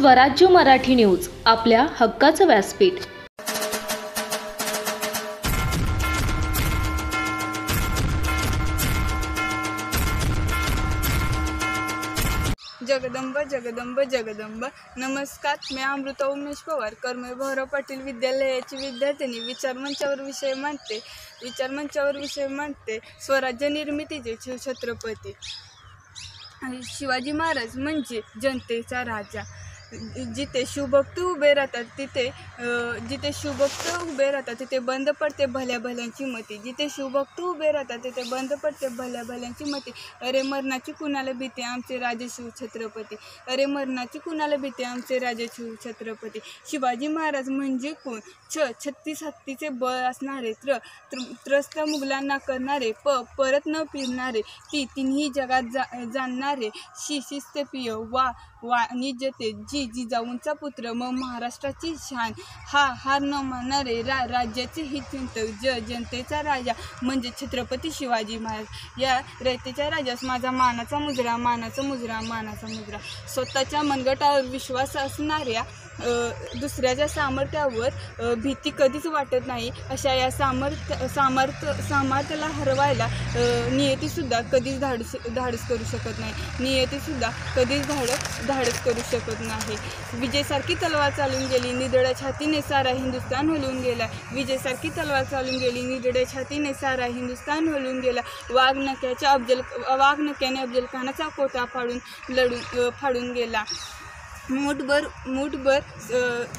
स्वराज्य मराठी न्यूज आपल्या हक्काचं व्यासपीठ. जगदंब जगदंब जगदंब. नमस्कार मी अमृता उमेश पवार. कर्मय भाऊराव पाटील विद्यालयाची विद्यार्थिनी. विचारमंचावर विषय मांडते. विचारमंचावर विषय मांडते. स्वराज्य निर्मितीचे शिवछत्रपती. आणि शिवाजी महाराज म्हणजे जनतेचा राजा. जिथे शिवभक्त उभे राहतात तिथे जिथे शिवभक्त उभे राहतात तिथे बंद पडते भल्या भल्यांची मती. जिथे शिवभक्त उभे राहतात तिथे बंद पडते भल्या भल्यांची मती. अरे मरणाची कुणाला भीती? आमचे राजे शिवछत्रपती अरे मरणाची कुणाला भीती? आमचे राजे शिवछत्रपती शिवाजी महाराज म्हणजे कोण? छ छत्तीस हत्तीचे बळ असणारे त्र त्र- त्रस्त मुघलांना करणारे प परत न फिरणारे ती तिन्ही जगात जा जाणणारे शि शिस्तप्रिय वा वाणिज्यते जी जिजाऊंचा पुत्र मग महाराष्ट्राची शान. हा हार न मानणारे रा राज्याचे हित चिंतक ज जनतेचा राजा म्हणजे छत्रपती शिवाजी महाराज. या रयतेच्या राजास माझा मानाचा मुजरा मानाचा मुजरा मानाचा मुजरा. स्वतःच्या मनगटावर विश्वास असणाऱ्या दुसऱ्याच्या सामर्थ्यावर भीती कधीच वाटत नाही अशा या सामर्थ्य सामर्थ्य सामर्थ्याला हरवायला नियतीसुद्धा कधीच धाडस धाडस करू शकत नाही. नियतीसुद्धा कधीच धाड धाडस करू शकत नाही. विजेसारखी तलवार चालून गेली निदड्या छातीने सारा हिंदुस्तान हलवून गेला. विजेसारखी तलवार चालून गेली निदड्या छातीने सारा हिंदुस्तान हलवून गेला. वाघनक्याच्या अफजल वाघनक्याने अफजल खानाचा कोटा फाडून लढून फाडून गेला. मूठभर मूठभर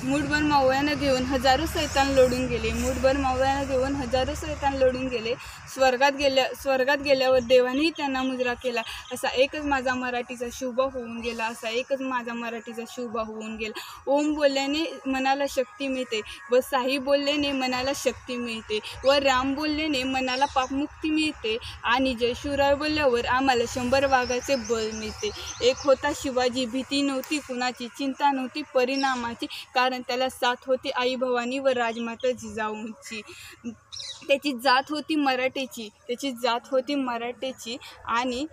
मूठभर मावळ्यानं घेऊन हजारो सैतान लढून गेले. मूठभर मावळ्यानं घेऊन हजारो सैतान लढून गेले. स्वर्गात गेल्या स्वर्गात गेल्यावर देवानेही त्यांना मुजरा केला. असा एकच माझा मराठीचा शुभ होऊन गेला. असा एकच माझा मराठीचा शुभ होऊन गेला. ओम बोलल्याने मनाला शक्ती मिळते व साई बोलल्याने मनाला शक्ती मिळते व राम बोलल्याने मनाला पापमुक्ती मिळते आणि जय बोलल्यावर आम्हाला शंभर वाघाचे बळ मिळते. एक होता शिवाजी भीती नव्हती कुणाची. चिंता नव्हती परिणामाची कारण त्याला साथ होती आई भवानी व राजमाता जिजाऊंची त्याची जात होती मराठीची. त्याची जात होती मराठीची आणि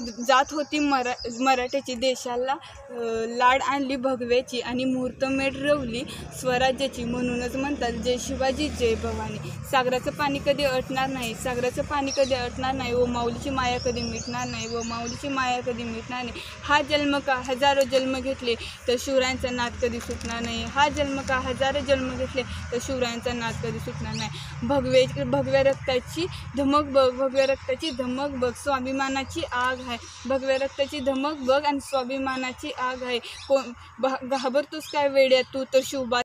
जात होती मरा मराठ्याची देशाला लाड आणली भगव्याची आणि मुहूर्तमेढ रवली स्वराज्याची म्हणूनच म्हणतात जय शिवाजी जय भवानी. सागराचं पाणी कधी अटणार नाही सागराचं पाणी कधी अटणार नाही व माऊलीची माया कधी मिटणार नाही व माऊलीची माया कधी मिटणार नाही. हा जन्म का हजारो जन्म घेतले तर शिवरायांचा नाद कधी सुटणार नाही. हा जन्म का हजारो जन्म घेतले तर शिवरायांचा नाद कधी सुटणार नाही. भगवे भगव्या रक्ताची धमक बघ भगव्या रक्ताची धमक बघ स्वाभिमानाची आग आहे. भगव्या रक्ताची धमक बघ आणि स्वाभिमानाची आग आहे. कोण घाबरतोस काय वेड्या? तू तर शिवबा